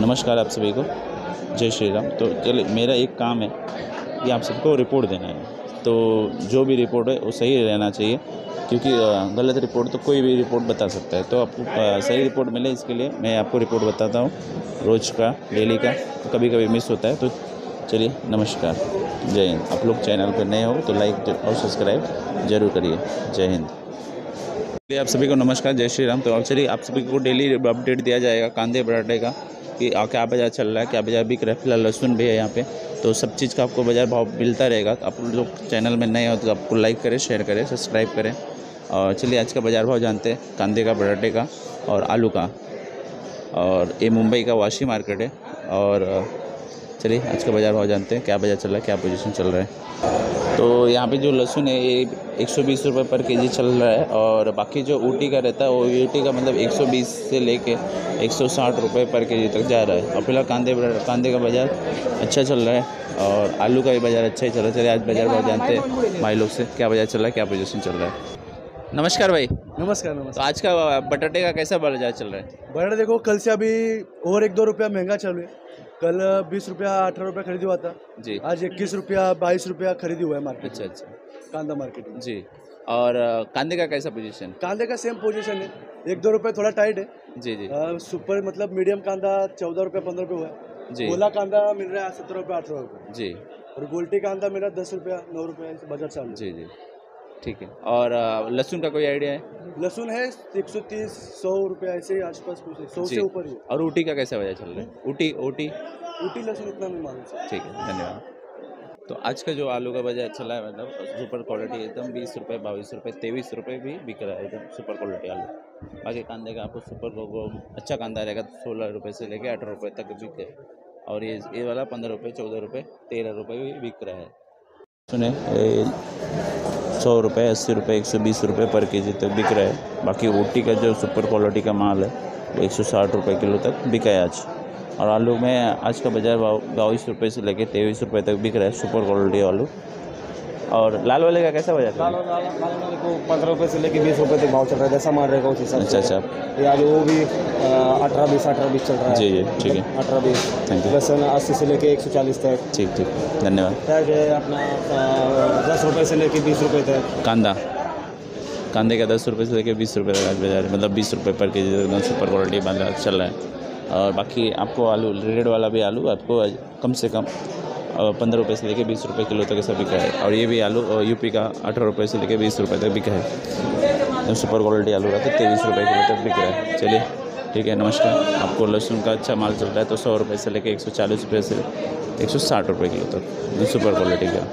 नमस्कार आप सभी को। जय श्री राम तो चलिए, मेरा एक काम है कि आप सबको रिपोर्ट देना है। तो जो भी रिपोर्ट है, वो सही रहना चाहिए, क्योंकि गलत रिपोर्ट तो कोई भी रिपोर्ट बता सकता है। तो आपको सही रिपोर्ट मिले इसके लिए, मैं आपको रिपोर्ट बताता हूँ, रोज़ का, डेली का तो कभी कभी मिस होता है। तो चलिए, नमस्कार। जय हिंद। आप लोग चैनल पर नए हो तो लाइक और सब्सक्राइब ज़रूर करिए। जय हिंद। आप सभी को नमस्कार, जय श्री राम तो चलिए, आप सभी को डेली अपडेट दिया जाएगा, कांदे पराठे का। कि क्या बाज़ार चल रहा है, क्या बाज़ार बिक रहा है? फ़िलहाल लहसुन भी है यहाँ पे। तो सब चीज़ का आपको बाज़ार भाव मिलता रहेगा। आप लोग चैनल में नए हो तो आपको लाइक करें, शेयर करें, सब्सक्राइब करें। और चलिए, आज का बाज़ार भाव जानते हैं। कांदे का पराठे का और आलू का। और ये मुंबई का वाशी मार्केट है। और, चलिए, आज का बाज़ार भाव जानते हैं। क्या बाज़ार चल रहा है, क्या पोजीशन चल रहा है। तो यहाँ पे जो लहसुन है ये एक सौ बीस रुपये पर केजी चल रहा है और बाकी जो ऊटी का रहता है वो ऊटी का मतलब एक सौ बीस से लेके एक सौ साठ रुपये पर केजी तक जा रहा है। और फ़िलहाल कांदे कांदे का बाज़ार अच्छा चल रहा है और आलू का भी बाज़ार अच्छा ही चल रहा है। चलिए आज बाज़ार भाव जानते हैं भाई लोग से क्या बाज़ार चल रहा है क्या पोजिशन चल रहा है। नमस्कार भाई। नमस्कार तो नमस्कार। आज का बटाटे का कैसा बाज़ार चल रहा है? बटाटे देखो कल से अभी और एक दो रुपया महँगा चल रहा है। कल बीस रुपया अठारह रुपया खरीदी हुआ था। जी। आज इक्कीस रुपया बाईस रुपया खरीदी हुआ है मार्केट अच्छा अच्छा। कांदा मार्केट में। जी। और कांदे का कैसा पोजीशन कांदे का सेम पोजीशन है। एक दो रुपये थोड़ा टाइट है। जी जी। अ, सुपर मतलब मीडियम कांदा चौदह रुपये पंद्रह रुपये हुआ है। जी। गोला कांदा मिल रहा है सत्रह रुपये अठारह रुपये। जी। और गोल्टी कांदा है दस रुपया नौ रुपया बजट चालू जी जी। ठीक है। और लहसुन का कोई आइडिया है? लहसुन है एक सौ तीस सौ रुपया ऐसे ही आसपास कुछ है सौ से ऊपर ही है। और ऊटी का कैसा वजह चल रहा है? ऊटी ऊटी? ऊटी लहसुन इतना नहीं मालूम सर। ठीक है धन्यवाद। तो आज का जो आलू का बाज़ार चला है मतलब सुपर क्वालिटी एकदम बीस रुपये बाईस रुपये तेईस रुपये भी बिक रहा है एकदम सुपर क्वालिटी आलू। बाकी कांदे का आपको सुपर को, को अच्छा कांदा रहेगा तो सोलह रुपये से लेके अठारह रुपये तक बिके और ये ये वाला पंद्रह रुपये चौदह रुपये तेरह रुपये भी बिक रहा है। सुने सौ रुपये अस्सी रुपये एक सौ बीस रुपये पर के जी तक बिक रहा है। बाकी ऊटी का जो सुपर क्वालिटी का माल है, वो एक सौ साठ रुपये किलो तक बिका है आज। और आलू में आज का बाज़ार भाव बाईस रुपये से लेके तेईस रुपये तक बिक रहा है, सुपर क्वालिटी आलू। और लाल वाले का कैसा चल रहा है? को पंद्रह रुपये से लेके बीस रुपये तक भाव चल रहा है जैसा माल रहेगा उस हिसाब अच्छा अच्छा। ये आलू वो भी अठारह बीस अठारह बीस चल रहा है। जी जी ठीक है। अठारह बीस। थैंक यू लहसुन अस्सी से लेके एक सौ चालीस तक। ठीक ठीक। धन्यवाद। है अपना दस रुपये से लेके बीस रुपये तक। कांदा। कांदे का दस रुपये से लेकर बीस रुपये तक आज बाज़ार है। मतलब बीस रुपये पर के जी एकदम सुपर क्वालिटी बाज़ार चल रहा है। और बाकी आपको आलू रेड वाला भी आलू आपको कम से कम पंद्रह रुपये से लेकर बीस रुपये किलो तक ऐसा बिका है। और ये भी आलू यूपी का अठारह रुपये से लेकर बीस रुपये तक बिका है। सुपर क्वालिटी आलू रहता है तेईस रुपये किलो तक बिक रहा है। चलिए, ठीक है, नमस्कार। आपको लहसुन का अच्छा माल चल रहा है तो सौ रुपये से लेकर एक सौ चालीस रुपये से एक सौ साठ रुपये किलो तक। सुपर क्वालिटी का।